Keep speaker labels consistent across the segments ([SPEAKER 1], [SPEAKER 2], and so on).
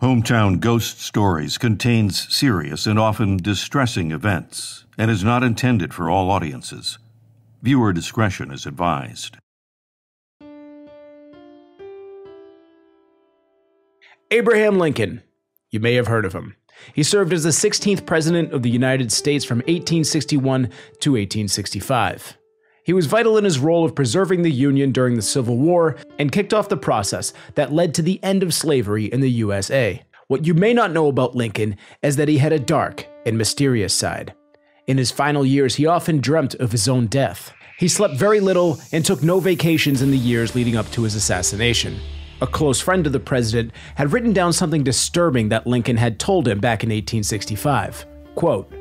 [SPEAKER 1] Hometown Ghost Stories contains serious and often distressing events and is not intended for all audiences. Viewer discretion is advised.
[SPEAKER 2] Abraham Lincoln. You may have heard of him. He served as the 16th President of the United States from 1861 to 1865. He was vital in his role of preserving the Union during the Civil War and kicked off the process that led to the end of slavery in the USA. What you may not know about Lincoln is that he had a dark and mysterious side. In his final years, he often dreamt of his own death. He slept very little and took no vacations in the years leading up to his assassination. A close friend of the president had written down something disturbing that Lincoln had told him back in 1865. Quote,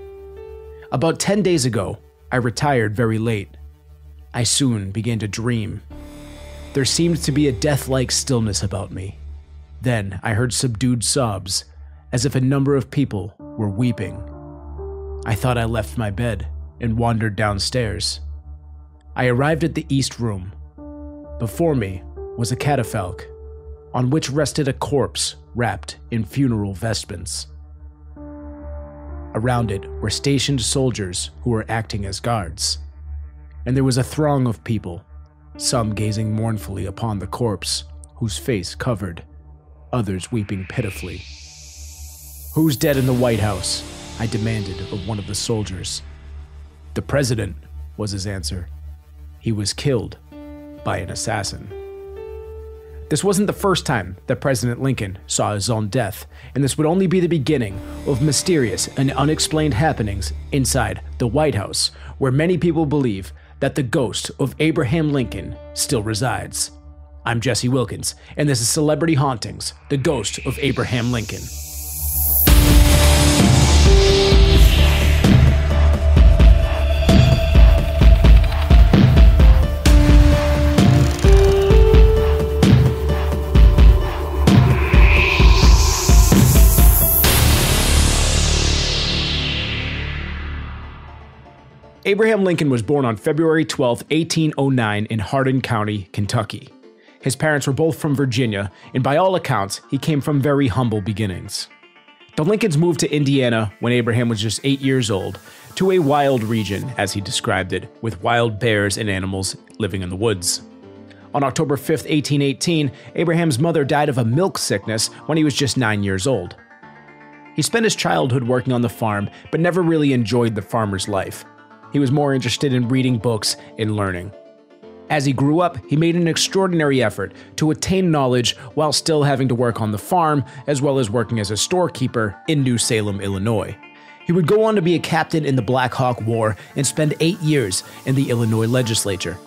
[SPEAKER 2] About 10 days ago, I retired very late. I soon began to dream. There seemed to be a death like stillness about me. Then I heard subdued sobs, as if a number of people were weeping. I thought I left my bed and wandered downstairs. I arrived at the east room. Before me was a catafalque, on which rested a corpse wrapped in funeral vestments. Around it were stationed soldiers who were acting as guards and there was a throng of people, some gazing mournfully upon the corpse, whose face covered, others weeping pitifully. Who's dead in the White House? I demanded of one of the soldiers. The president, was his answer. He was killed by an assassin. This wasn't the first time that President Lincoln saw his own death, and this would only be the beginning of mysterious and unexplained happenings inside the White House, where many people believe that the ghost of Abraham Lincoln still resides. I'm Jesse Wilkins, and this is Celebrity Hauntings The Ghost of Abraham Lincoln. Abraham Lincoln was born on February 12, 1809, in Hardin County, Kentucky. His parents were both from Virginia, and by all accounts, he came from very humble beginnings. The Lincolns moved to Indiana when Abraham was just eight years old, to a wild region, as he described it, with wild bears and animals living in the woods. On October 5, 1818, Abraham's mother died of a milk sickness when he was just nine years old. He spent his childhood working on the farm, but never really enjoyed the farmer's life, he was more interested in reading books and learning. As he grew up, he made an extraordinary effort to attain knowledge while still having to work on the farm, as well as working as a storekeeper in New Salem, Illinois. He would go on to be a captain in the Black Hawk War and spend eight years in the Illinois legislature.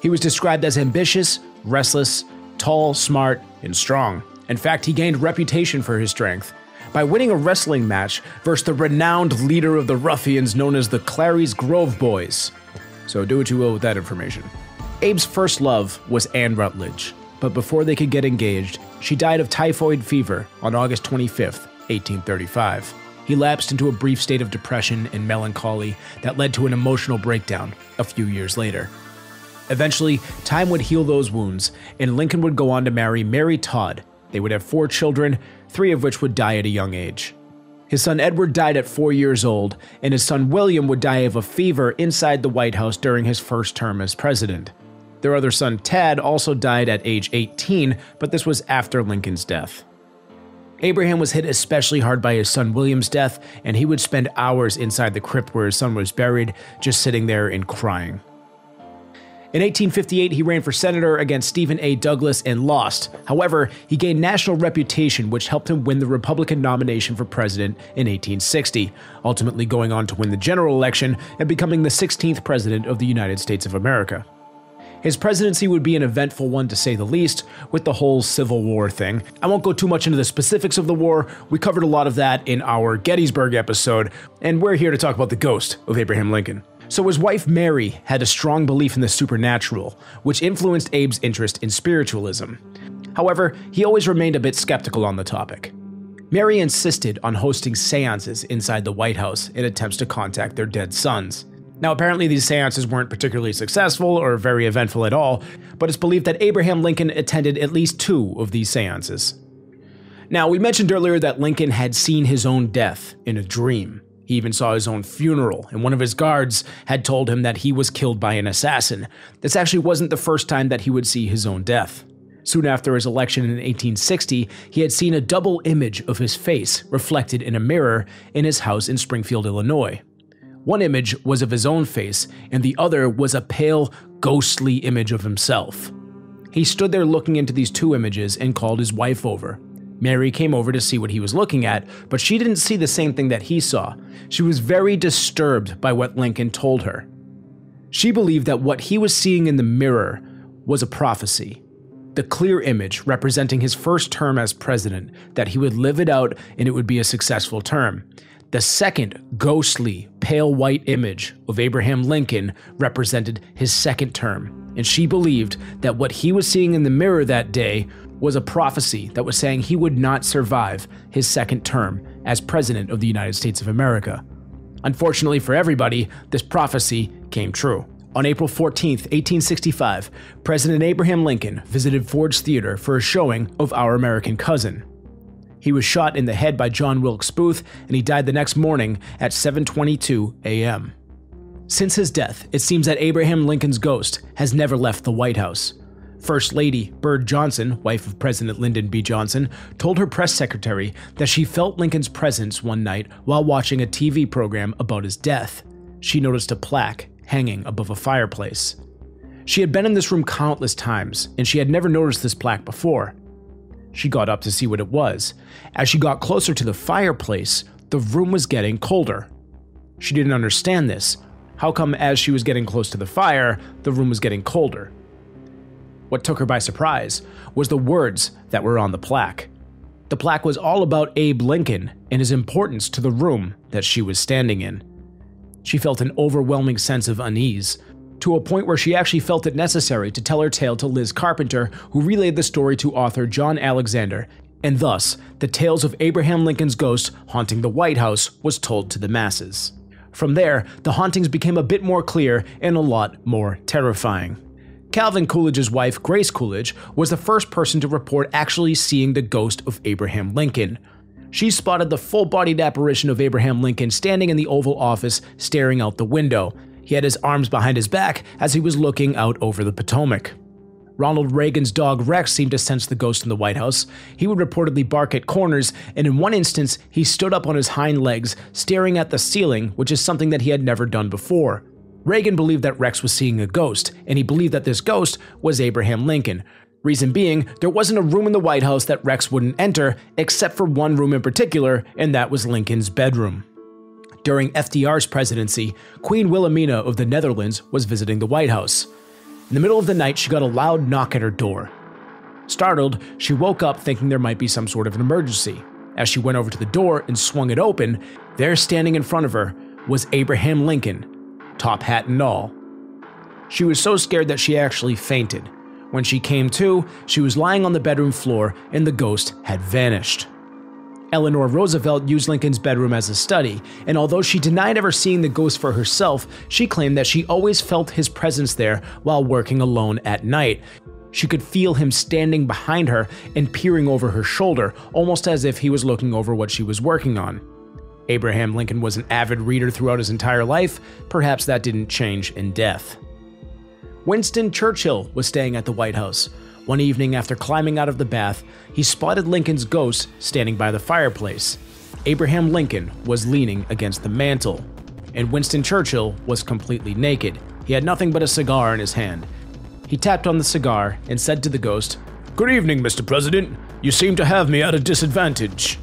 [SPEAKER 2] He was described as ambitious, restless, tall, smart, and strong. In fact, he gained reputation for his strength by winning a wrestling match versus the renowned leader of the ruffians known as the Clary's Grove Boys. So do what you will with that information. Abe's first love was Anne Rutledge, but before they could get engaged, she died of typhoid fever on August 25, 1835. He lapsed into a brief state of depression and melancholy that led to an emotional breakdown a few years later. Eventually, time would heal those wounds, and Lincoln would go on to marry Mary Todd. They would have four children, three of which would die at a young age. His son Edward died at four years old, and his son William would die of a fever inside the White House during his first term as president. Their other son Tad also died at age 18, but this was after Lincoln's death. Abraham was hit especially hard by his son William's death, and he would spend hours inside the crypt where his son was buried, just sitting there and crying. In 1858, he ran for senator against Stephen A. Douglas and lost. However, he gained national reputation, which helped him win the Republican nomination for president in 1860, ultimately going on to win the general election and becoming the 16th president of the United States of America. His presidency would be an eventful one to say the least, with the whole Civil War thing. I won't go too much into the specifics of the war, we covered a lot of that in our Gettysburg episode, and we're here to talk about the ghost of Abraham Lincoln. So his wife Mary had a strong belief in the supernatural, which influenced Abe's interest in spiritualism. However, he always remained a bit skeptical on the topic. Mary insisted on hosting seances inside the White House in attempts to contact their dead sons. Now, apparently, these seances weren't particularly successful or very eventful at all, but it's believed that Abraham Lincoln attended at least two of these seances. Now, we mentioned earlier that Lincoln had seen his own death in a dream. He even saw his own funeral, and one of his guards had told him that he was killed by an assassin. This actually wasn't the first time that he would see his own death. Soon after his election in 1860, he had seen a double image of his face reflected in a mirror in his house in Springfield, Illinois. One image was of his own face, and the other was a pale, ghostly image of himself. He stood there looking into these two images and called his wife over. Mary came over to see what he was looking at, but she didn't see the same thing that he saw. She was very disturbed by what Lincoln told her. She believed that what he was seeing in the mirror was a prophecy. The clear image representing his first term as president, that he would live it out and it would be a successful term. The second ghostly, pale white image of Abraham Lincoln represented his second term, and she believed that what he was seeing in the mirror that day was a prophecy that was saying he would not survive his second term as President of the United States of America. Unfortunately for everybody, this prophecy came true. On April 14, 1865, President Abraham Lincoln visited Ford's Theater for a showing of Our American Cousin. He was shot in the head by John Wilkes Booth and he died the next morning at 7:22 a.m. Since his death, it seems that Abraham Lincoln's ghost has never left the White House. First Lady Bird Johnson, wife of President Lyndon B. Johnson, told her press secretary that she felt Lincoln's presence one night while watching a TV program about his death. She noticed a plaque hanging above a fireplace. She had been in this room countless times, and she had never noticed this plaque before. She got up to see what it was. As she got closer to the fireplace, the room was getting colder. She didn't understand this. How come, as she was getting close to the fire, the room was getting colder? What took her by surprise was the words that were on the plaque. The plaque was all about Abe Lincoln and his importance to the room that she was standing in. She felt an overwhelming sense of unease, to a point where she actually felt it necessary to tell her tale to Liz Carpenter, who relayed the story to author John Alexander, and thus, the tales of Abraham Lincoln's ghost haunting the White House was told to the masses. From there, the hauntings became a bit more clear and a lot more terrifying. Calvin Coolidge's wife, Grace Coolidge, was the first person to report actually seeing the ghost of Abraham Lincoln. She spotted the full bodied apparition of Abraham Lincoln standing in the Oval Office, staring out the window. He had his arms behind his back as he was looking out over the Potomac. Ronald Reagan's dog Rex seemed to sense the ghost in the White House. He would reportedly bark at corners, and in one instance, he stood up on his hind legs, staring at the ceiling, which is something that he had never done before. Reagan believed that Rex was seeing a ghost, and he believed that this ghost was Abraham Lincoln. Reason being, there wasn't a room in the White House that Rex wouldn't enter, except for one room in particular, and that was Lincoln's bedroom. During FDR's presidency, Queen Wilhelmina of the Netherlands was visiting the White House. In the middle of the night, she got a loud knock at her door. Startled, she woke up thinking there might be some sort of an emergency. As she went over to the door and swung it open, there standing in front of her was Abraham Lincoln, top hat and all. She was so scared that she actually fainted. When she came to, she was lying on the bedroom floor and the ghost had vanished. Eleanor Roosevelt used Lincoln's bedroom as a study, and although she denied ever seeing the ghost for herself, she claimed that she always felt his presence there while working alone at night. She could feel him standing behind her and peering over her shoulder, almost as if he was looking over what she was working on. Abraham Lincoln was an avid reader throughout his entire life, perhaps that didn't change in death. Winston Churchill was staying at the White House. One evening, after climbing out of the bath, he spotted Lincoln's ghost standing by the fireplace. Abraham Lincoln was leaning against the mantel, and Winston Churchill was completely naked. He had nothing but a cigar in his hand. He tapped on the cigar and said to the ghost, Good evening, Mr. President. You seem to have me at a disadvantage.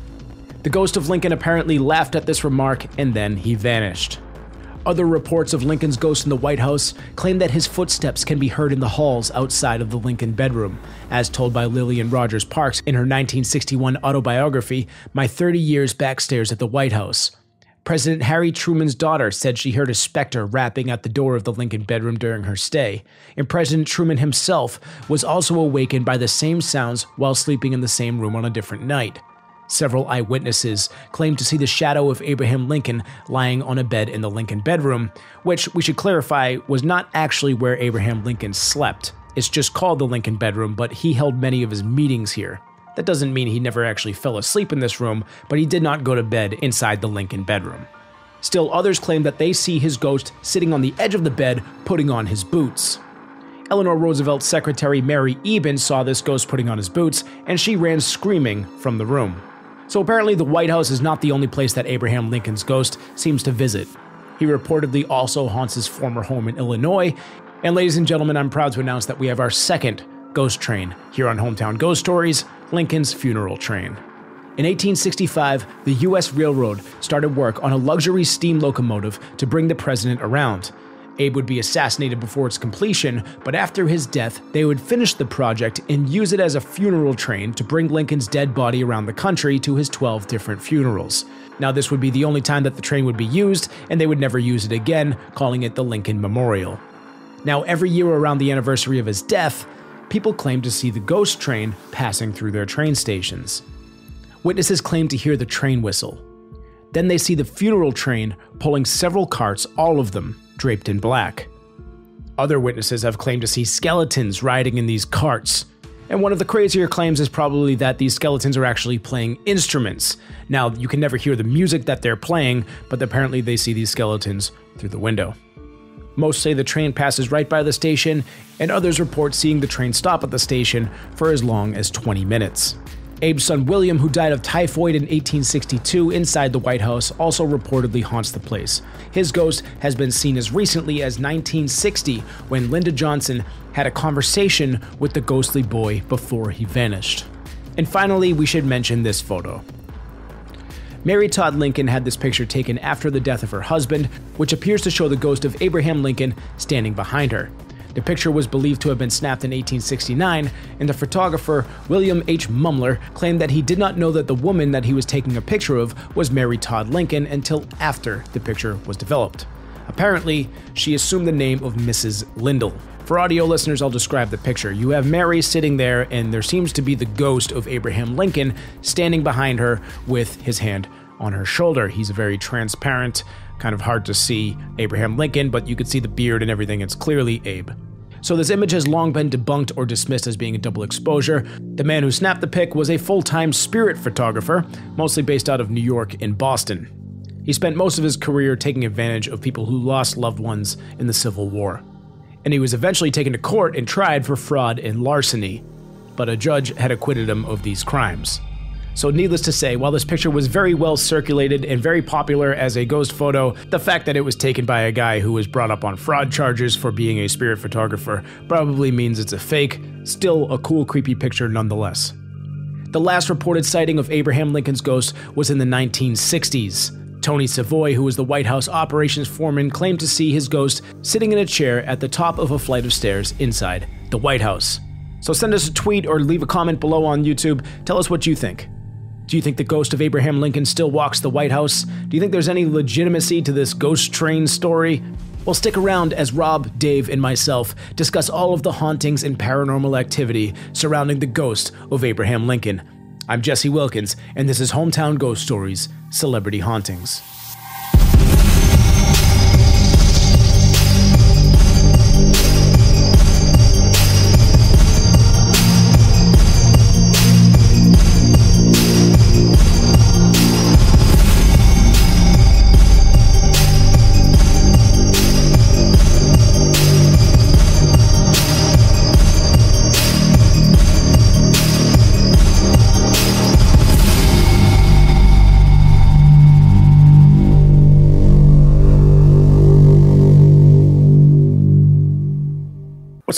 [SPEAKER 2] The ghost of Lincoln apparently laughed at this remark and then he vanished. Other reports of Lincoln's ghost in the White House claim that his footsteps can be heard in the halls outside of the Lincoln bedroom, as told by Lillian Rogers Parks in her 1961 autobiography, My 30 Years Backstairs at the White House. President Harry Truman's daughter said she heard a specter rapping at the door of the Lincoln bedroom during her stay, and President Truman himself was also awakened by the same sounds while sleeping in the same room on a different night. Several eyewitnesses claimed to see the shadow of Abraham Lincoln lying on a bed in the Lincoln bedroom, which we should clarify was not actually where Abraham Lincoln slept. It's just called the Lincoln bedroom, but he held many of his meetings here. That doesn't mean he never actually fell asleep in this room, but he did not go to bed inside the Lincoln bedroom. Still, others claim that they see his ghost sitting on the edge of the bed, putting on his boots. Eleanor Roosevelt's secretary Mary Eben saw this ghost putting on his boots, and she ran screaming from the room. So apparently, the White House is not the only place that Abraham Lincoln's ghost seems to visit. He reportedly also haunts his former home in Illinois. And ladies and gentlemen, I'm proud to announce that we have our second ghost train here on Hometown Ghost Stories Lincoln's Funeral Train. In 1865, the U.S. Railroad started work on a luxury steam locomotive to bring the president around. Abe would be assassinated before its completion, but after his death, they would finish the project and use it as a funeral train to bring Lincoln's dead body around the country to his 12 different funerals. Now, this would be the only time that the train would be used, and they would never use it again, calling it the Lincoln Memorial. Now, every year around the anniversary of his death, people claim to see the ghost train passing through their train stations. Witnesses claim to hear the train whistle. Then they see the funeral train pulling several carts, all of them draped in black. Other witnesses have claimed to see skeletons riding in these carts. And one of the crazier claims is probably that these skeletons are actually playing instruments. Now, you can never hear the music that they're playing, but apparently they see these skeletons through the window. Most say the train passes right by the station, and others report seeing the train stop at the station for as long as 20 minutes. Abe's son William, who died of typhoid in 1862 inside the White House, also reportedly haunts the place. His ghost has been seen as recently as 1960 when Lyndon Johnson had a conversation with the ghostly boy before he vanished. And finally, we should mention this photo. Mary Todd Lincoln had this picture taken after the death of her husband, which appears to show the ghost of Abraham Lincoln standing behind her. The picture was believed to have been snapped in 1869, and the photographer, William H. Mumler, claimed that he did not know that the woman that he was taking a picture of was Mary Todd Lincoln until after the picture was developed. Apparently, she assumed the name of Mrs. Lindell. For audio listeners, I'll describe the picture. You have Mary sitting there, and there seems to be the ghost of Abraham Lincoln standing behind her with his hand on her shoulder. He's a very transparent, kind of hard to see Abraham Lincoln, but you could see the beard and everything. It's clearly Abe. So this image has long been debunked or dismissed as being a double exposure. The man who snapped the pic was a full-time spirit photographer, mostly based out of New York and Boston. He spent most of his career taking advantage of people who lost loved ones in the Civil War. And he was eventually taken to court and tried for fraud and larceny, but a judge had acquitted him of these crimes. So, needless to say, while this picture was very well circulated and very popular as a ghost photo, the fact that it was taken by a guy who was brought up on fraud charges for being a spirit photographer probably means it's a fake, still a cool, creepy picture nonetheless. The last reported sighting of Abraham Lincoln's ghost was in the 1960s. Tony Savoy, who was the White House operations foreman, claimed to see his ghost sitting in a chair at the top of a flight of stairs inside the White House. So send us a tweet or leave a comment below on YouTube. Tell us what you think. Do you think the ghost of Abraham Lincoln still walks the White House? Do you think there's any legitimacy to this ghost train story? Well, stick around as Rob, Dave, and myself discuss all of the hauntings and paranormal activity surrounding the ghost of Abraham Lincoln. I'm Jesse Wilkins, and this is Hometown Ghost Stories Celebrity Hauntings.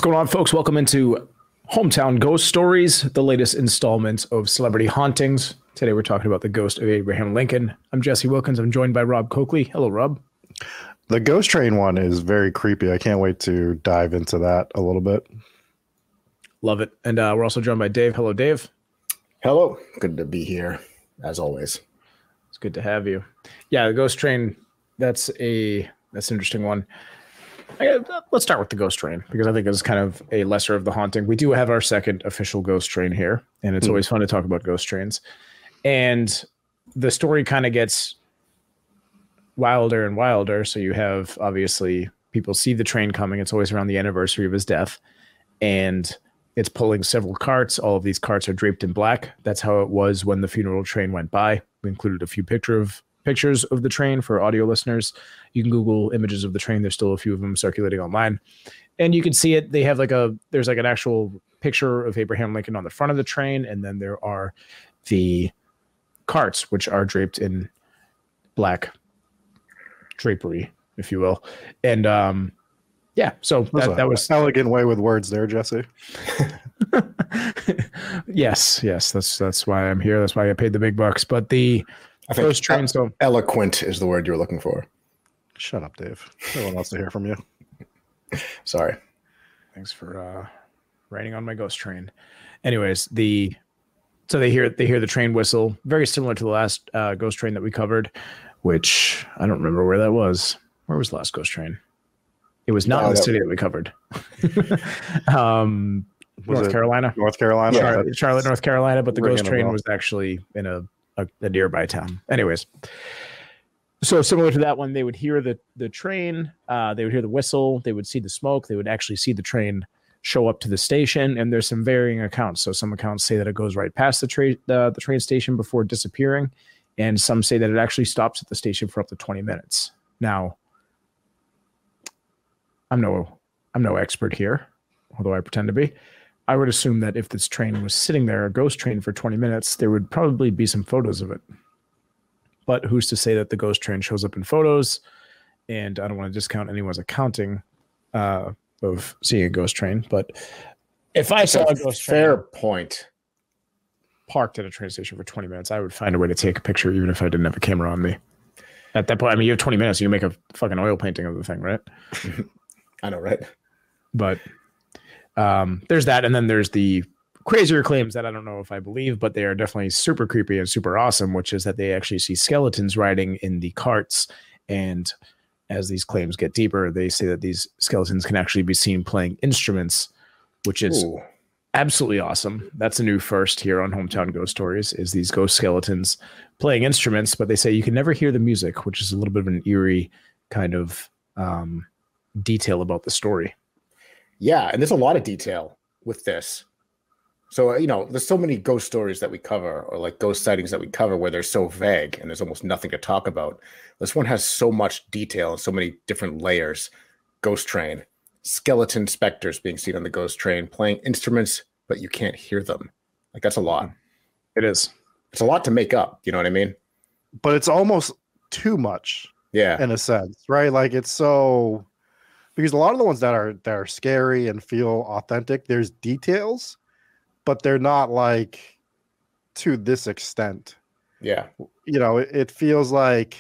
[SPEAKER 2] Going on, folks? Welcome into Hometown Ghost Stories, the latest installment of Celebrity Hauntings. Today we're talking about the ghost of Abraham Lincoln. I'm Jesse Wilkins. I'm joined by Rob Coakley. Hello, Rob.
[SPEAKER 3] The ghost train one is very creepy. I can't wait to dive into that a little bit.
[SPEAKER 2] Love it. And uh, we're also joined by Dave. Hello, Dave.
[SPEAKER 4] Hello. Good to be here, as always.
[SPEAKER 2] It's good to have you. Yeah, the ghost train. That's a that's an interesting one. Let's start with the ghost train because I think it's kind of a lesser of the haunting. We do have our second official ghost train here, and it's mm. always fun to talk about ghost trains. And the story kind of gets wilder and wilder. So you have obviously people see the train coming. It's always around the anniversary of his death, and it's pulling several carts. All of these carts are draped in black. That's how it was when the funeral train went by. We included a few picture of pictures of the train for audio listeners. You can Google images of the train. There's still a few of them circulating online, and you can see it. They have like a there's like an actual picture of Abraham Lincoln on the front of the train, and then there are the carts which are draped in black drapery, if you will, and um, yeah. So that,
[SPEAKER 3] a
[SPEAKER 2] that was
[SPEAKER 3] elegant way with words there, Jesse.
[SPEAKER 2] yes, yes. That's that's why I'm here. That's why I paid the big bucks. But the
[SPEAKER 4] I think
[SPEAKER 2] first train, so
[SPEAKER 4] eloquent is the word you're looking for.
[SPEAKER 3] Shut up, Dave. No one wants to hear from you.
[SPEAKER 4] Sorry.
[SPEAKER 2] thanks for uh riding on my ghost train. Anyways, the so they hear they hear the train whistle, very similar to the last uh, ghost train that we covered, which I don't remember where that was. Where was the last ghost train? It was not
[SPEAKER 4] Oh,
[SPEAKER 2] in the
[SPEAKER 4] that-
[SPEAKER 2] city that we covered. um,
[SPEAKER 3] Was
[SPEAKER 2] North
[SPEAKER 3] it
[SPEAKER 2] Carolina.
[SPEAKER 3] North Carolina.
[SPEAKER 4] Yeah.
[SPEAKER 2] Charlotte, Charlotte, North Carolina, but the
[SPEAKER 3] Ringing
[SPEAKER 2] ghost train was actually in a, a, a nearby town. Anyways, so similar to that one, they would hear the the train, uh, they would hear the whistle, they would see the smoke, they would actually see the train show up to the station, and there's some varying accounts. So some accounts say that it goes right past the train the, the train station before disappearing, and some say that it actually stops at the station for up to 20 minutes. Now, I'm no I'm no expert here, although I pretend to be. I would assume that if this train was sitting there, a ghost train for 20 minutes, there would probably be some photos of it. But who's to say that the ghost train shows up in photos? And I don't want to discount anyone's accounting uh, of seeing a ghost train. But if I saw a ghost train
[SPEAKER 4] Fair point.
[SPEAKER 2] parked at a train station for 20 minutes, I would find a way to take a picture, even if I didn't have a camera on me. At that point, I mean, you have 20 minutes, you make a fucking oil painting of the thing, right?
[SPEAKER 4] I know, right?
[SPEAKER 2] but um, there's that, and then there's the crazier claims that I don't know if I believe, but they are definitely super creepy and super awesome, which is that they actually see skeletons riding in the carts, and as these claims get deeper, they say that these skeletons can actually be seen playing instruments, which is
[SPEAKER 4] Ooh.
[SPEAKER 2] absolutely awesome. That's a new first here on Hometown Ghost Stories is these ghost skeletons playing instruments, but they say you can never hear the music, which is a little bit of an eerie kind of um, detail about the story.
[SPEAKER 4] Yeah, and there's a lot of detail with this. So, uh, you know, there's so many ghost stories that we cover or like ghost sightings that we cover where they're so vague and there's almost nothing to talk about. This one has so much detail and so many different layers. Ghost train, skeleton specters being seen on the ghost train, playing instruments, but you can't hear them. Like that's a lot.
[SPEAKER 2] It is.
[SPEAKER 4] It's a lot to make up. You know what I mean?
[SPEAKER 3] But it's almost too much
[SPEAKER 4] Yeah.
[SPEAKER 3] in a sense, right? Like it's so because a lot of the ones that are that are scary and feel authentic, there's details, but they're not like to this extent.
[SPEAKER 4] Yeah.
[SPEAKER 3] You know, it, it feels like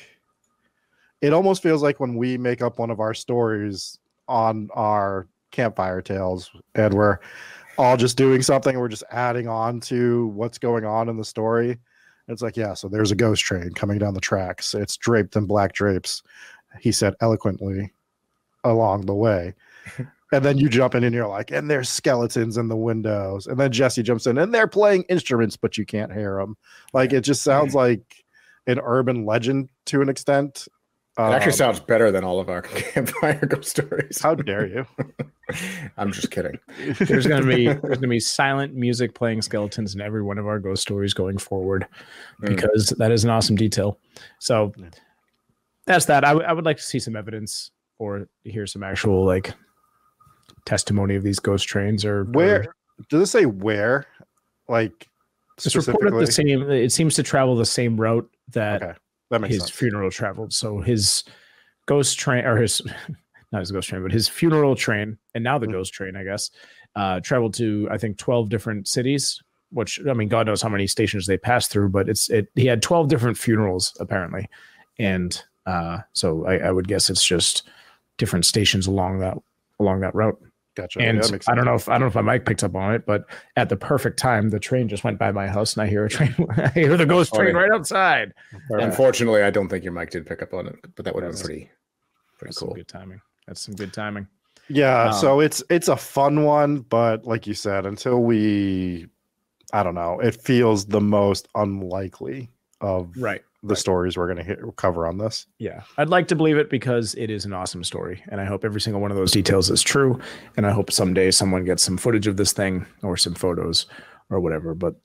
[SPEAKER 3] it almost feels like when we make up one of our stories on our campfire tales and we're all just doing something we're just adding on to what's going on in the story it's like yeah so there's a ghost train coming down the tracks it's draped in black drapes he said eloquently along the way and then you jump in and you're like and there's skeletons in the windows and then jesse jumps in and they're playing instruments but you can't hear them like it just sounds like an urban legend to an extent
[SPEAKER 4] It actually
[SPEAKER 3] Um,
[SPEAKER 4] sounds better than all of our campfire ghost stories.
[SPEAKER 3] how dare you
[SPEAKER 4] I'm just kidding.
[SPEAKER 2] There's gonna be there's gonna be silent music playing skeletons in every one of our ghost stories going forward
[SPEAKER 4] Mm.
[SPEAKER 2] because that is an awesome detail. So that's that. I, w- I would like to see some evidence or hear some actual like testimony of these ghost trains or or-
[SPEAKER 3] where does it say where like
[SPEAKER 2] it's reported the same. It seems to travel the same route that
[SPEAKER 3] okay that
[SPEAKER 2] his
[SPEAKER 3] sense
[SPEAKER 2] funeral traveled. So his ghost train or his not his ghost train, but his funeral train and now the
[SPEAKER 3] Mhm.
[SPEAKER 2] ghost train, I guess, uh, traveled to I think twelve different cities. Which I mean, God knows how many stations they passed through, but it's it. He had twelve different funerals apparently, and uh, so I, I would guess it's just different stations along that along that route.
[SPEAKER 3] gotcha Yeah,
[SPEAKER 2] And
[SPEAKER 3] that makes
[SPEAKER 2] I don't know if I don't know if my mic picked up on it, but at the perfect time, the train just went by my house, and I hear a train. I hear the ghost train
[SPEAKER 4] Funny.
[SPEAKER 2] right outside.
[SPEAKER 4] Unfortunately, I don't think your mic did pick up on it, but that would have been pretty, pretty
[SPEAKER 2] That's
[SPEAKER 4] cool.
[SPEAKER 2] some good timing. That's some good timing.
[SPEAKER 3] Yeah,
[SPEAKER 2] Um,
[SPEAKER 3] so it's it's a fun one, but like you said, until we I don't know, it feels the most unlikely of
[SPEAKER 2] Right.
[SPEAKER 3] The stories we're going to cover on this.
[SPEAKER 2] Yeah. I'd like to believe it because it is an awesome story. And I hope every single one of those details is true. And I hope someday someone gets some footage of this thing or some photos or whatever. But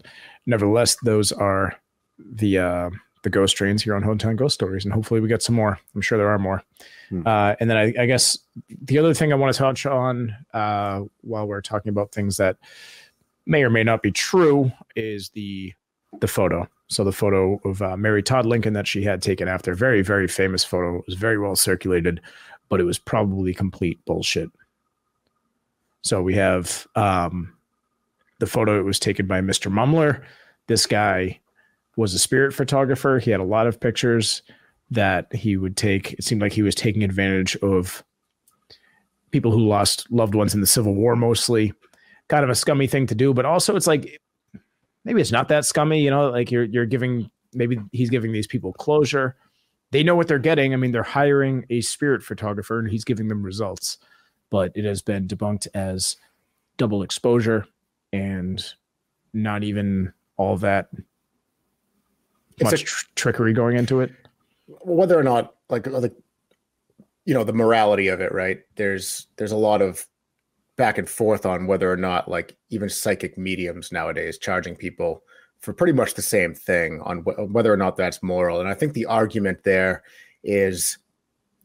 [SPEAKER 2] nevertheless, those are the uh the ghost trains here on Hometown Ghost Stories. And hopefully we get some more. I'm sure there are more.
[SPEAKER 3] Hmm.
[SPEAKER 2] Uh, and then I, I guess the other thing I want to touch on uh, while we're talking about things that may or may not be true is the the photo. So the photo of uh, Mary Todd Lincoln that she had taken after, very very famous photo, it was very well circulated, but it was probably complete bullshit. So we have um, the photo. It was taken by Mr. Mumler. This guy was a spirit photographer. He had a lot of pictures that he would take. It seemed like he was taking advantage of people who lost loved ones in the Civil War, mostly. Kind of a scummy thing to do, but also it's like maybe it's not that scummy, you know, like you're you're giving maybe he's giving these people closure. They know what they're getting. I mean, they're hiring a spirit photographer and he's giving them results, but it has been debunked as double exposure and not even all that
[SPEAKER 4] It's
[SPEAKER 2] much
[SPEAKER 4] a-
[SPEAKER 2] tr- trickery going into it.
[SPEAKER 4] whether or not like like you know the morality of it right there's there's a lot of back and forth on whether or not like even psychic mediums nowadays charging people for pretty much the same thing on wh- whether or not that's moral. And i think the argument there is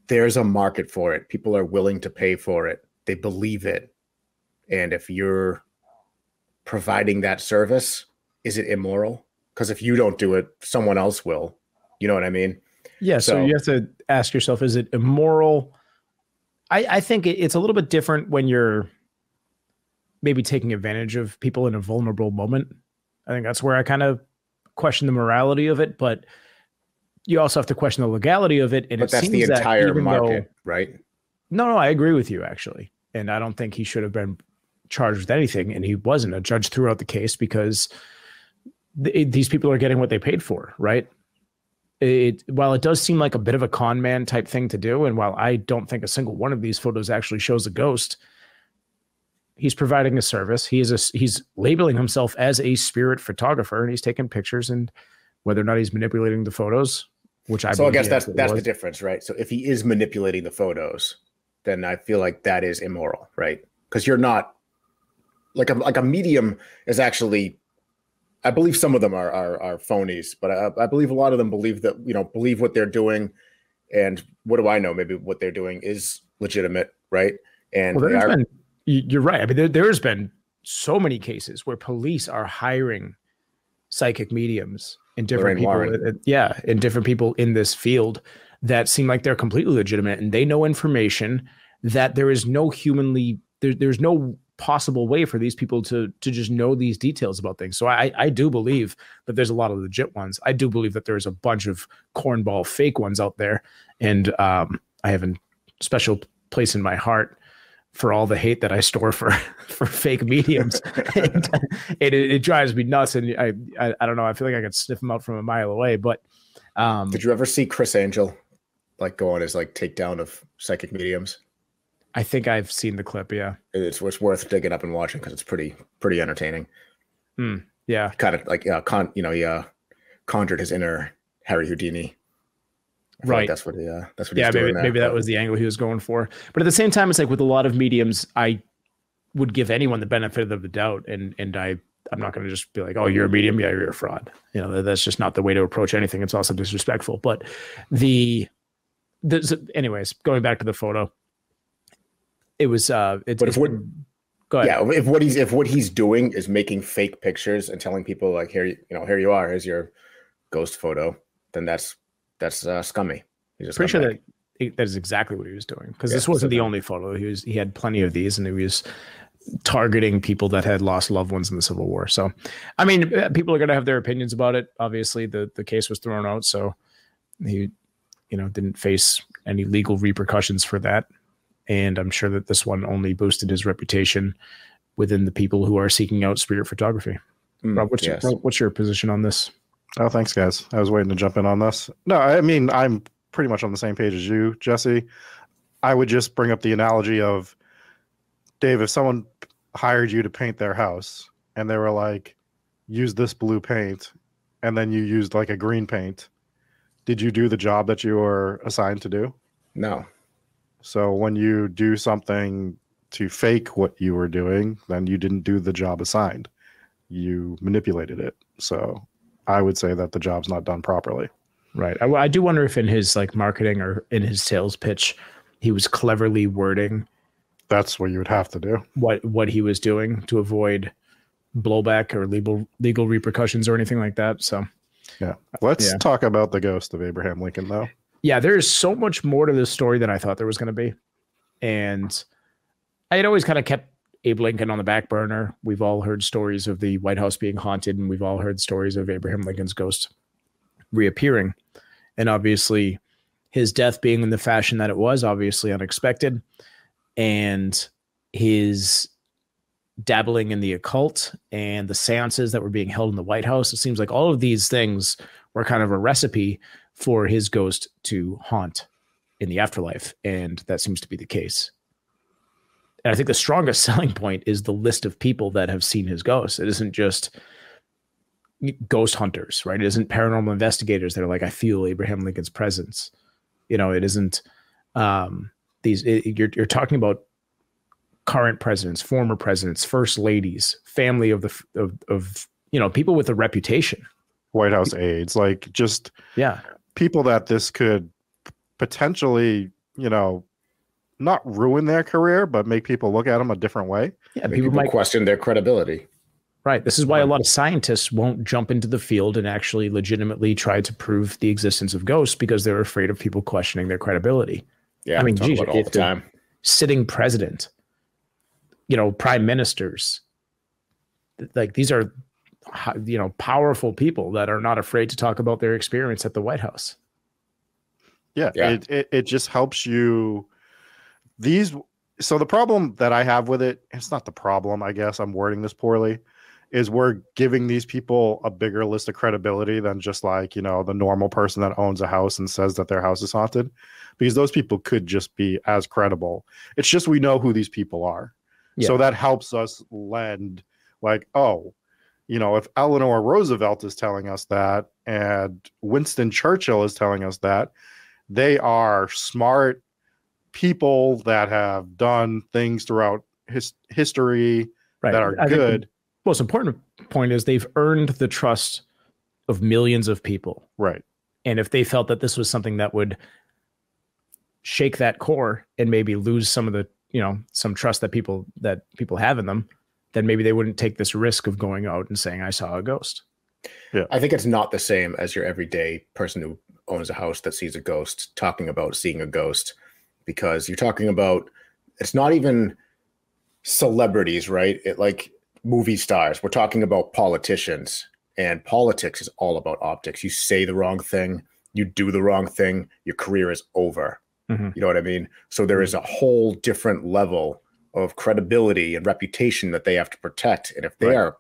[SPEAKER 4] there's a market for it. People are willing to pay for it. They believe it. And if you're providing that service is it immoral? Because if you don't do it someone else will. You know what i mean?
[SPEAKER 2] Yeah, so,
[SPEAKER 4] So-
[SPEAKER 2] you have to ask yourself: Is it immoral? I, I think it's a little bit different when you're maybe taking advantage of people in a vulnerable moment. I think that's where I kind of question the morality of it, but you also have to question the legality of it. And
[SPEAKER 4] but
[SPEAKER 2] it
[SPEAKER 4] that's the
[SPEAKER 2] seems that
[SPEAKER 4] entire
[SPEAKER 2] even
[SPEAKER 4] market,
[SPEAKER 2] though-
[SPEAKER 4] right?
[SPEAKER 2] no, no, I agree with you actually, and I don't think he should have been charged with anything, and he wasn't a judge throughout the case because th- these people are getting what they paid for, right? It while it does seem like a bit of a con man type thing to do, and while I don't think a single one of these photos actually shows a ghost, he's providing a service. He is a he's labeling himself as a spirit photographer, and he's taking pictures, and whether or not he's manipulating the photos, which I
[SPEAKER 4] so I guess that's that's the difference, right? So if he is manipulating the photos, then I feel like that is immoral, right? Because you're not like a like a medium is actually. I believe some of them are are, are phonies, but I, I believe a lot of them believe that you know believe what they're doing, and what do I know? Maybe what they're doing is legitimate, right? And
[SPEAKER 2] Well, there's
[SPEAKER 4] are-
[SPEAKER 2] been, you're right. I mean, there, there's been so many cases where police are hiring psychic mediums and different
[SPEAKER 4] Lorraine
[SPEAKER 2] people.
[SPEAKER 4] Warren.
[SPEAKER 2] uh, Yeah, and different people in this field that seem like they're completely legitimate and they know information that there is no humanly there, there's no possible way for these people to to just know these details about things. So I I do believe that there's a lot of legit ones. I do believe that there's a bunch of cornball fake ones out there, and um, I have a special place in my heart for all the hate that I store for for fake mediums. it, it, it drives me nuts, and I, I I don't know. I feel like I could sniff them out from a mile away. But um,
[SPEAKER 4] Did you ever see Criss Angel like go on his like takedown of psychic mediums?
[SPEAKER 2] I think I've seen the clip. Yeah,
[SPEAKER 4] It's, it's worth digging up and watching because it's pretty pretty entertaining.
[SPEAKER 2] yeah.
[SPEAKER 4] Kind of like uh, con you know he uh, conjured his inner Harry Houdini. I feel like
[SPEAKER 2] Right.
[SPEAKER 4] that's what he uh, that's what
[SPEAKER 2] yeah,
[SPEAKER 4] he's
[SPEAKER 2] maybe maybe that was the angle he was going for. But at the same time, it's like with a lot of mediums, I would give anyone the benefit of the doubt, and and I I'm not going to just be like, oh, you're a medium, yeah, you're a fraud. You know, that's just not the way to approach anything. It's also disrespectful. But the the anyways, going back to the photo, it was uh, it's,
[SPEAKER 4] But if what-
[SPEAKER 2] go ahead.
[SPEAKER 4] yeah. If what he's if what he's doing is making fake pictures and telling people like here you you know here you are here's your ghost photo, then that's that's uh, scummy. He's
[SPEAKER 2] pretty sure that that is exactly what he was doing because
[SPEAKER 4] Yeah,
[SPEAKER 2] this wasn't
[SPEAKER 4] so
[SPEAKER 2] the only photo. He was he had plenty of these, and he was targeting people that had lost loved ones in the Civil War. So, I mean, uh, people are going to have their opinions about it. Obviously, the the case was thrown out, so he, you know, didn't face any legal repercussions for that. And I'm sure that this one only boosted his reputation within the people who are seeking out spirit photography.
[SPEAKER 4] Mm,
[SPEAKER 2] Rob, what's
[SPEAKER 4] yes.
[SPEAKER 2] your Rob, what's your position on this?
[SPEAKER 3] Oh, thanks, guys. I was waiting to jump in on this. No, I mean, I'm pretty much on the same page as you, Jesse. I would just bring up the analogy of Dave, if someone hired you to paint their house and they were like, use this blue paint and then you used like a green paint, did you do the job that you were assigned to do?
[SPEAKER 4] No.
[SPEAKER 3] So when you do something to fake what you were doing, then you didn't do the job assigned. You manipulated it. So I would say that the job's not done properly.
[SPEAKER 2] Right. I, I do wonder if in his like marketing or in his sales pitch, he was cleverly wording
[SPEAKER 3] That's what you would have to do.
[SPEAKER 2] what what he was doing to avoid blowback or legal legal repercussions or anything like that. So
[SPEAKER 3] Yeah. Let's
[SPEAKER 2] Yeah.
[SPEAKER 3] talk about the ghost of Abraham Lincoln, though.
[SPEAKER 2] yeah, there is so much more to this story than I thought there was going to be, and I had always kind of kept Abe Lincoln on the back burner. We've all heard stories of the White House being haunted, and we've all heard stories of Abraham Lincoln's ghost reappearing, and obviously his death being in the fashion that it was, obviously unexpected, and his dabbling in the occult and the seances that were being held in the White House. It seems like all of these things were kind of a recipe for his ghost to haunt in the afterlife. And that seems to be the case. And I think the strongest selling point is the list of people that have seen his ghost. It isn't just ghost hunters, right? It isn't paranormal investigators that are like, I feel Abraham Lincoln's presence. You know, it isn't um, these, it, you're, you're talking about current presidents, former presidents, first ladies, family of the, of, of you know, people with a reputation.
[SPEAKER 3] White House aides, like just
[SPEAKER 2] Yeah.
[SPEAKER 3] people that this could potentially, you know, not ruin their career, but make people look at them a different way.
[SPEAKER 2] Yeah.
[SPEAKER 4] Make
[SPEAKER 2] People
[SPEAKER 4] people
[SPEAKER 2] might
[SPEAKER 4] question their credibility.
[SPEAKER 2] Right. This is why a lot of scientists won't jump into the field and actually legitimately try to prove the existence of ghosts because they're afraid of people questioning their credibility.
[SPEAKER 4] Yeah,
[SPEAKER 2] I mean, geez,
[SPEAKER 4] all the
[SPEAKER 2] the-
[SPEAKER 4] time.
[SPEAKER 2] Sitting president, you know, prime ministers, like these are, you know, powerful people that are not afraid to talk about their experience at the White House.
[SPEAKER 3] Yeah,
[SPEAKER 4] Yeah.
[SPEAKER 3] It, it it just helps you. These so the problem that I have with it, it's not the problem. I guess I'm wording this poorly. Is we're giving these people a bigger list of credibility than just like you know the normal person that owns a house and says that their house is haunted, because those people could just be as credible. It's just we know who these people are, so that helps us lend like oh, you know if Eleanor Roosevelt is telling us that and Winston Churchill is telling us that they are smart people that have done things throughout his history
[SPEAKER 2] Right.
[SPEAKER 3] that are
[SPEAKER 2] I think the
[SPEAKER 3] good.
[SPEAKER 2] most important point is they've earned the trust of millions of people.
[SPEAKER 3] Right.
[SPEAKER 2] And if they felt that this was something that would shake that core and maybe lose some of the, you know, some trust that people that people have in them, then maybe they wouldn't take this risk of going out and saying I saw a ghost. Yeah.
[SPEAKER 4] I think it's not the same as your everyday person who owns a house that sees a ghost talking about seeing a ghost because you're talking about it's not even celebrities, right? It like movie stars. We're talking about politicians and politics is all about optics. You say the wrong thing, you do the wrong thing, your career is over.
[SPEAKER 2] Mhm.
[SPEAKER 4] You know what I mean? So there is a whole different level of credibility and reputation that they have to protect. And if they
[SPEAKER 3] Right.
[SPEAKER 4] are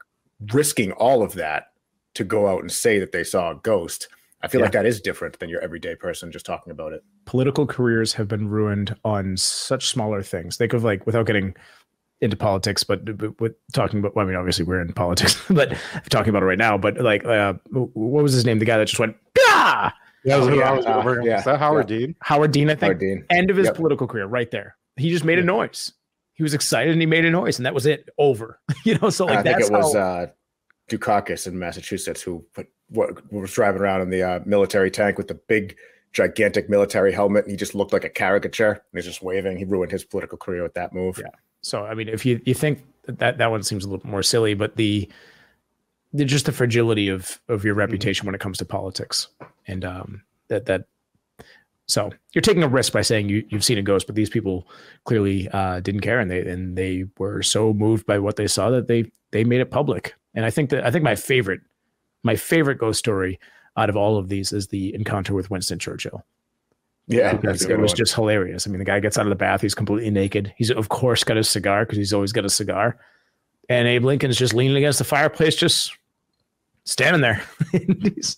[SPEAKER 4] risking all of that to go out and say that they saw a ghost, I feel
[SPEAKER 2] Yeah.
[SPEAKER 4] like that is different than your everyday person just talking about it.
[SPEAKER 2] Political careers have been ruined on such smaller things. Think of like without getting into politics, but, but with talking about, well, I mean, obviously we're in politics, but talking about it right now. But like, uh, what was his name? The guy that just went, Gah!
[SPEAKER 3] That was
[SPEAKER 4] Oh,
[SPEAKER 3] who
[SPEAKER 4] yeah,
[SPEAKER 3] I was
[SPEAKER 4] uh,
[SPEAKER 3] over.
[SPEAKER 4] yeah,
[SPEAKER 3] Is that Howard Dean?
[SPEAKER 2] Howard Dean, I think.
[SPEAKER 4] Howard Dean.
[SPEAKER 2] End of his
[SPEAKER 4] Yep.
[SPEAKER 2] political career, right there. He just made a noise. He was excited and he made a noise, and that was it. Over. you know, so like
[SPEAKER 4] I think
[SPEAKER 2] that's
[SPEAKER 4] it was
[SPEAKER 2] how,
[SPEAKER 4] uh, Dukakis in Massachusetts who put, what was driving around in the uh, military tank with the big, gigantic military helmet, and he just looked like a caricature. And he's just waving. He ruined his political career with that move.
[SPEAKER 2] Yeah. So I mean, if you you think that that one seems a little more silly, but the the just the fragility of of your reputation when it comes to politics, and um that that so you're taking a risk by saying you you've seen a ghost, but these people clearly uh, didn't care, and they and they were so moved by what they saw that they they made it public. And I think that I think my favorite my favorite ghost story out of all of these is the encounter with Winston Churchill
[SPEAKER 4] Yeah,
[SPEAKER 2] because it was
[SPEAKER 4] one.
[SPEAKER 2] just hilarious. I mean, the guy gets out of the bath, he's completely naked. He's of course got a cigar because he's always got a cigar. And Abe Lincoln's just leaning against the fireplace, just standing there. He's,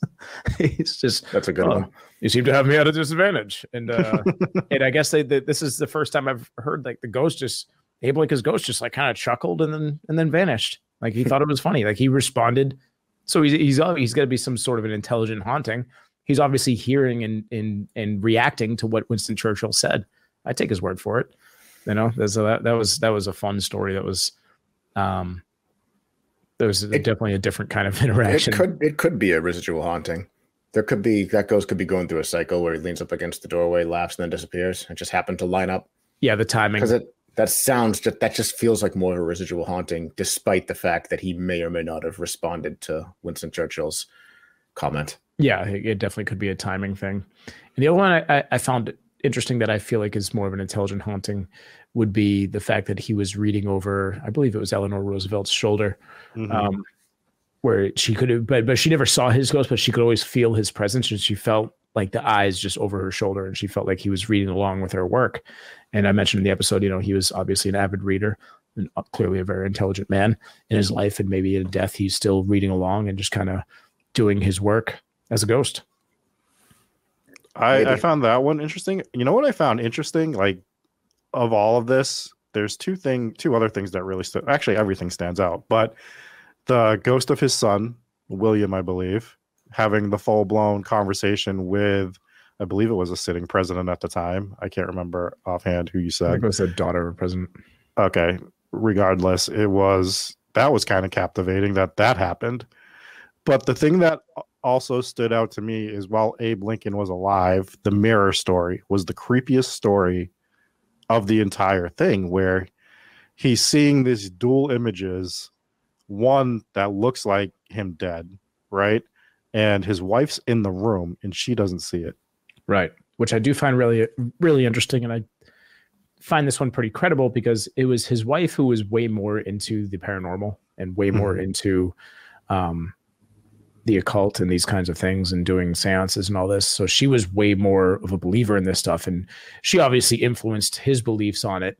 [SPEAKER 2] he's just
[SPEAKER 4] that's a good
[SPEAKER 2] "Oh,
[SPEAKER 4] one.
[SPEAKER 2] You seem to have me at a disadvantage. And uh, and I guess they, they, this is the first time I've heard like the ghost just Abe Lincoln's ghost just like kind of chuckled and then and then vanished. Like he thought it was funny. Like he responded So he's he's he's got to be some sort of an intelligent haunting. He's obviously hearing and and and reacting to what Winston Churchill said. I take his word for it. You know, that that was that was a fun story. That was, um, there was it, definitely a different kind of interaction.
[SPEAKER 4] It could it could be a residual haunting. There could be that ghost could be going through a cycle where he leans up against the doorway, laughs, and then disappears. It just happened to line up.
[SPEAKER 2] Yeah, the timing.
[SPEAKER 4] Because it that sounds just that just feels like more of a residual haunting, despite the fact that he may or may not have responded to Winston Churchill's comment.
[SPEAKER 2] Yeah, it definitely could be a timing thing. And the other one I, I found interesting that I feel like is more of an intelligent haunting would be the fact that he was reading over, I believe it was Eleanor Roosevelt's shoulder, mm-hmm. um, where she could have, but but she never saw his ghost, but she could always feel his presence, and she felt like the eyes just over her shoulder, and she felt like he was reading along with her work. And I mentioned in the episode, you know, he was obviously an avid reader and uh, clearly a very intelligent man in his life, and maybe in death he's still reading along and just kind of doing his work as a ghost.
[SPEAKER 3] I, I found that one interesting. You know what I found interesting? Like of all of this, there's two thing, two other things that really stood. Actually, everything stands out, but the ghost of his son, William, I believe, having the full blown conversation with, I believe it was a sitting president at the time. I can't remember offhand who you said. I
[SPEAKER 2] think it was the daughter of a president.
[SPEAKER 3] Okay. Regardless, it was that was kind of captivating that that happened. But the thing that also stood out to me is while Abe Lincoln was alive, the mirror story was the creepiest story of the entire thing, where he's seeing these dual images one that looks like him dead, right? And his wife's in the room and she doesn't see it.
[SPEAKER 2] Right. Which I do find really, really interesting. And I find this one pretty credible because it was his wife who was way more into the paranormal and way more mm-hmm. into um, the occult and these kinds of things and doing seances and all this. So she was way more of a believer in this stuff. And she obviously influenced his beliefs on it.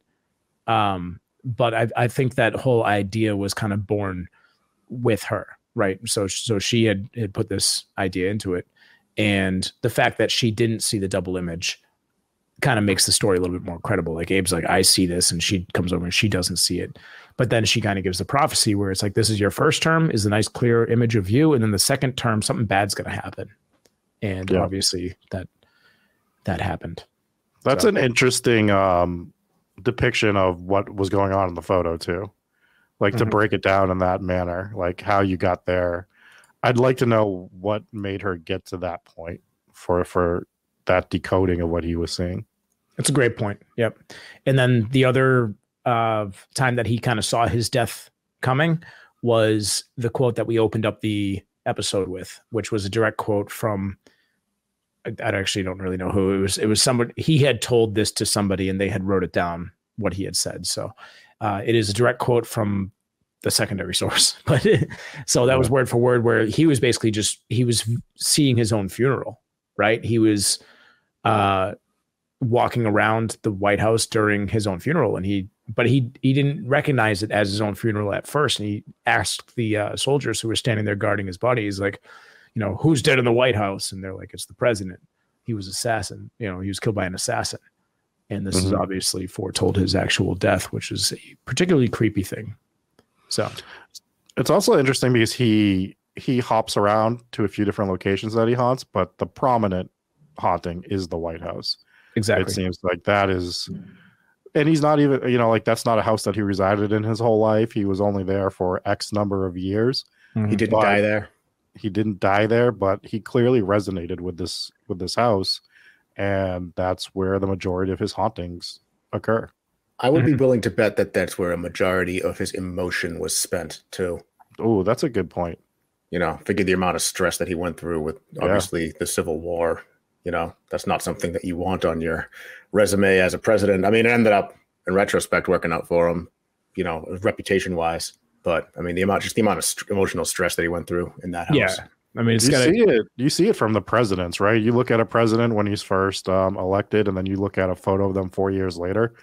[SPEAKER 2] Um, but I, I think that whole idea was kind of born with her, right? So so she had had put this idea into it, and the fact that she didn't see the double image kind of makes the story a little bit more credible. Like Abe's like, I see this, and she comes over and she doesn't see it. But then she kind of gives the prophecy where it's like, this is your first term, is a nice clear image of you, and then the second term, something bad's going to happen, and yeah. obviously that that happened.
[SPEAKER 3] That's so. an interesting um, depiction of what was going on in the photo too like mm-hmm. to break it down in that manner like how you got there i'd like to know what made her get to that point for for that decoding of what he was seeing
[SPEAKER 2] that's a great point yep and then the other uh, time that he kind of saw his death coming was the quote that we opened up the episode with which was a direct quote from I, actually don't really know who it was. It was somebody he had told this to somebody and they had wrote it down what he had said. So uh, it is a direct quote from the secondary source. But so that was word for word where he was basically just he was seeing his own funeral, right? He was uh, walking around the White House during his own funeral, and he but he he didn't recognize it as his own funeral at first, and he asked the uh, soldiers who were standing there guarding his body, he's like you know, who's dead in the White House? And they're like, it's the president. He was assassin. You know, he was killed by an assassin. And this mm-hmm. is obviously foretold his actual death, which is a particularly creepy thing. So
[SPEAKER 3] it's also interesting because he he hops around to a few different locations that he haunts, but the prominent haunting is the White House.
[SPEAKER 2] Exactly.
[SPEAKER 3] It seems like that is and he's not even you know like that's not a house that he resided in his whole life. He was only there for X number of years.
[SPEAKER 4] Mm-hmm. He didn't die there
[SPEAKER 3] he didn't die there, but he clearly resonated with this with this house, and that's where the majority of his hauntings occur.
[SPEAKER 4] I would be mm-hmm. willing to bet that that's where a majority of his emotion was spent too.
[SPEAKER 3] Oh, that's a good point.
[SPEAKER 4] You know, figure the amount of stress that he went through with obviously yeah. the Civil War. You know, that's not something that you want on your resume as a president. I mean, it ended up in retrospect working out for him, you know, reputation wise. But I mean, the amount, just the amount of st- emotional stress that he went through in that house.
[SPEAKER 2] Yeah. I mean,
[SPEAKER 3] you gotta... see it. You see it from the presidents, right? You look at a president when he's first um, elected, and then you look at a photo of them four years later.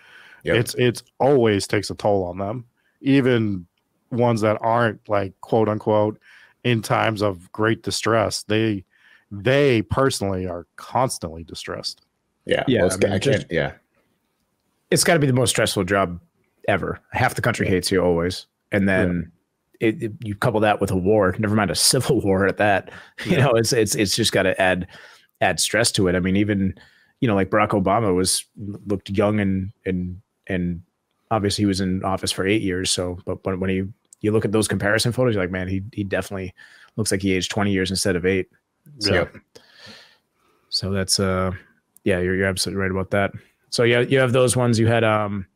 [SPEAKER 3] Yep. It's it's always takes a toll on them, even ones that aren't like quote unquote in times of great distress. They they personally are constantly distressed.
[SPEAKER 4] Yeah, yeah. Well, I, mean, I can't. Yeah,
[SPEAKER 2] it's got to be the most stressful job ever. Half the country hates you always and then it, it, you couple that with a war, never mind a civil war at that. You know, it's it's it's just got to add add stress to it. I mean, even you know, like Barack Obama was looked young and and and obviously he was in office for eight years. So, but but when he you look at those comparison photos, you're like, man, he he definitely looks like he aged twenty years instead of eight. So,
[SPEAKER 4] Yeah.
[SPEAKER 2] so that's uh, yeah, you're you're absolutely right about that. So yeah, you have those ones. You had um,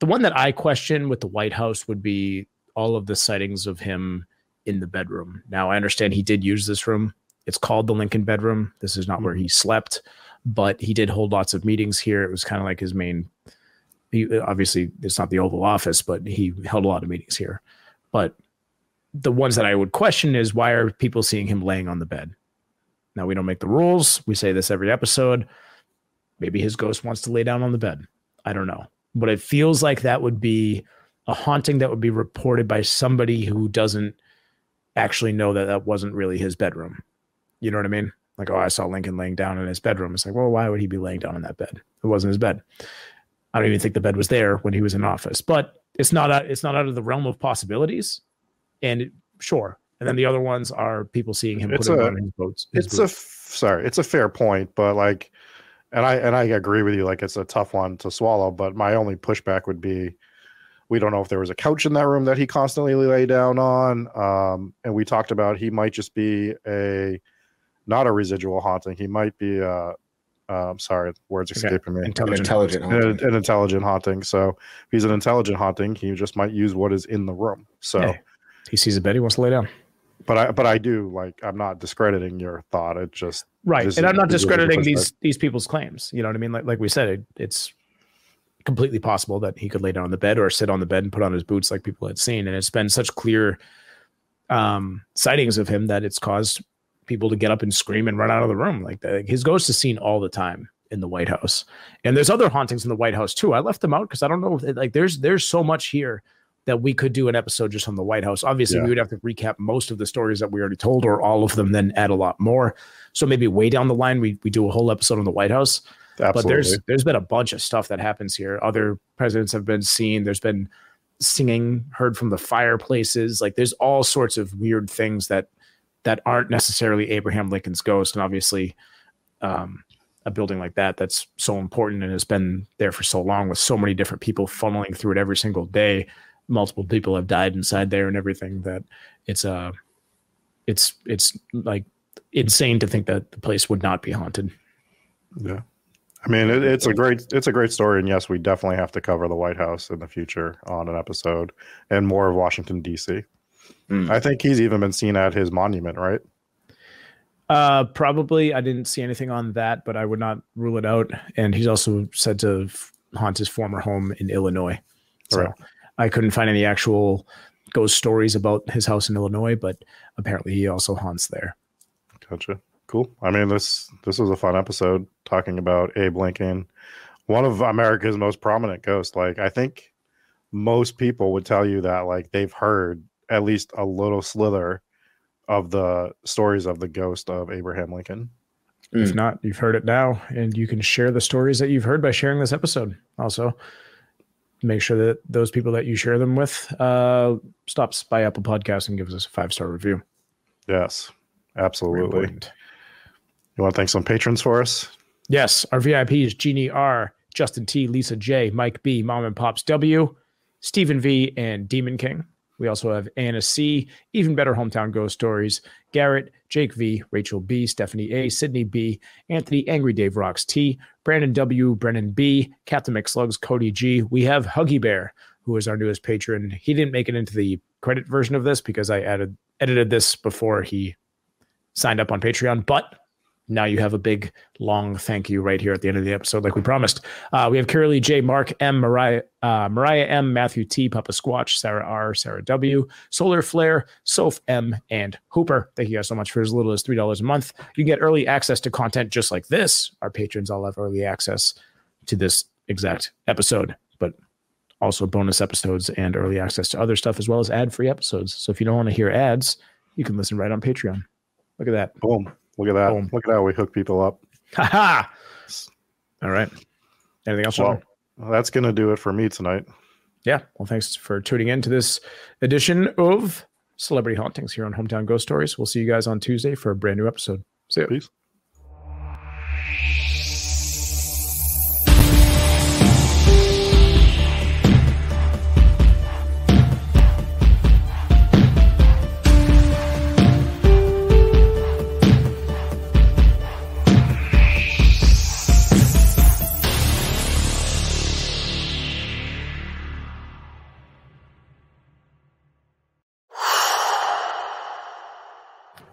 [SPEAKER 2] the one that I question with the White House would be all of the sightings of him in the bedroom. Now I understand he did use this room. It's called the Lincoln bedroom. This is not where mm-hmm. he slept, but he did hold lots of meetings here. It was kind of like his main. He, obviously, it's not the Oval Office, but he held a lot of meetings here. But the ones that I would question is why are people seeing him laying on the bed? Now we don't make the rules. We say this every episode. Maybe his ghost wants to lay down on the bed. I don't know. But it feels like that would be a haunting that would be reported by somebody who doesn't actually know that that wasn't really his bedroom. You know what I mean? Like, oh, I saw Lincoln laying down in his bedroom. It's like, well, why would he be laying down in that bed? It wasn't his bed. I don't even think the bed was there when he was in office. But it's not out, it's not out of the realm of possibilities. And it, sure. And then the other ones are people seeing him
[SPEAKER 3] It's
[SPEAKER 2] put
[SPEAKER 3] a-
[SPEAKER 2] on his boats. his
[SPEAKER 3] it's a
[SPEAKER 2] boots.
[SPEAKER 3] f- sorry it's a fair point but like and i and i agree with you like it's a tough one to swallow but my only pushback would be we don't know if there was a couch in that room that he constantly lay down on um and we talked about he might just be a not a residual haunting he might be uh um sorry words
[SPEAKER 2] Okay.
[SPEAKER 3] escaping me
[SPEAKER 4] An
[SPEAKER 2] intelligent.
[SPEAKER 4] intelligent.
[SPEAKER 3] an,
[SPEAKER 4] haunting.
[SPEAKER 3] an intelligent haunting so if he's an intelligent haunting he just might use what is in the room so
[SPEAKER 2] Yeah. He sees a bed, he wants to lay down.
[SPEAKER 3] but i but i do like i'm not discrediting your thought it just
[SPEAKER 2] Right. And I'm not
[SPEAKER 3] this is a
[SPEAKER 2] discrediting these these people's claims. You know what I mean? Like like we said, it, it's completely possible that he could lay down on the bed or sit on the bed and put on his boots like people had seen. And it's been such clear um sightings of him that it's caused people to get up and scream and run out of the room. Like the, his ghost is seen all the time in the White House. And there's other hauntings in the White House too. I left them out because I don't know if like there's there's so much here that we could do an episode just on the White House. Obviously,
[SPEAKER 3] Yeah.
[SPEAKER 2] we would have to recap most of the stories that we already told, or all of them, then add a lot more. So maybe way down the line, we we do a whole episode on the White House.
[SPEAKER 3] Absolutely
[SPEAKER 2] But there's there's been a bunch of stuff that happens here. Other presidents have been seen. There's been singing heard from the fireplaces. Like there's all sorts of weird things that that aren't necessarily Abraham Lincoln's ghost. And obviously, um, a building like that that's so important and has been there for so long with so many different people funneling through it every single day. Multiple people have died inside there and everything. That it's uh it's it's like insane to think that the place would not be haunted.
[SPEAKER 3] Yeah. I mean, it, it's a great it's a great story, and yes, we definitely have to cover the White House in the future on an episode, and more of Washington D.C.
[SPEAKER 4] Mm.
[SPEAKER 3] I think he's even been seen at his monument, right?
[SPEAKER 2] Uh, probably. I didn't see anything on that, but I would not rule it out. And he's also said to haunt his former home in Illinois. So
[SPEAKER 3] Right.
[SPEAKER 2] I couldn't find any actual ghost stories about his house in Illinois, but apparently he also haunts there.
[SPEAKER 3] Gotcha. Cool. I mean, this this was a fun episode talking about Abe Lincoln, one of America's most prominent ghosts. Like, I think most people would tell you that like they've heard at least a little slither of the stories of the ghost of Abraham Lincoln.
[SPEAKER 2] If
[SPEAKER 4] Mm.
[SPEAKER 2] not, you've heard it now, and you can share the stories that you've heard by sharing this episode. Also, make sure that those people that you share them with uh, stops by Apple Podcasts and gives us a five star review.
[SPEAKER 3] Yes,
[SPEAKER 2] Very
[SPEAKER 3] absolutely. You want to thank some patrons for us?
[SPEAKER 2] Yes, our VIPs Jeannie R, Justin T, Lisa J, Mike B, Mom and Pops W, Stephen V, and Demon King. We also have Anna C, Even Better Hometown Ghost Stories, Garrett, Jake V, Rachel B, Stephanie A, Sydney B, Anthony Angry Dave Rocks T, Brandon W, Brennan B, Captain McSlugs, Cody G. We have Huggy Bear, who is our newest patron. He didn't make it into the credit version of this because I added edited this before he signed up on Patreon, but now you have a big long thank you right here at the end of the episode, like we promised. Uh, we have Curly J, Mark M, Mariah, uh, Mariah M, Matthew T, Papa Squatch, Sarah R, Sarah W, Solar Flare, Soph M, and Hooper. Thank you guys so much for as little as three dollars a month. You can get early access to content just like this. Our patrons all have early access to this exact episode, but also bonus episodes and early access to other stuff as well as ad-free episodes. So if you don't want to hear ads, you can listen right on Patreon. Look at that.
[SPEAKER 3] Boom. Look at that.
[SPEAKER 2] Boom.
[SPEAKER 3] Look at how we hook people up.
[SPEAKER 2] Ha ha. All right. Anything else?
[SPEAKER 3] Well, that's going to do it for me tonight.
[SPEAKER 2] yeah. Well, thanks for tuning in to this edition of Celebrity Hauntings here on Hometown Ghost Stories. We'll see you guys on Tuesday for a brand new episode. See ya.
[SPEAKER 3] Peace.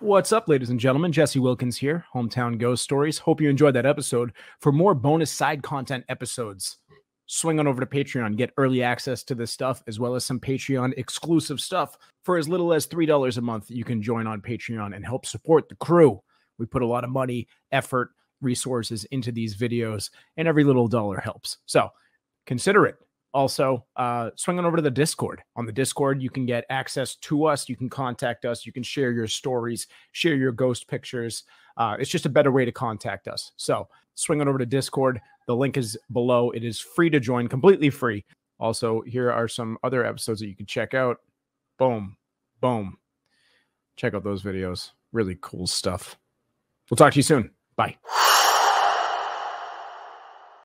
[SPEAKER 2] What's up, ladies and gentlemen? Jesse Wilkins here, Hometown Ghost Stories. Hope you enjoyed that episode. For more bonus side content episodes, swing on over to Patreon, get early access to this stuff, as well as some Patreon exclusive stuff. For as little as $3 a month, you can join on Patreon and help support the crew. We put a lot of money, effort, resources into these videos, and every little dollar helps. So consider it also uh, swing on over to the discord. On the discord you can get access to us you can contact us you can share your stories share your ghost pictures. Uh, it's just a better way to contact us. So swing on over to discord. The link is below. It is free to join completely free. Also here are some other episodes that you can check out. Boom boom. Check out those videos. Really cool stuff. We'll talk to you soon. Bye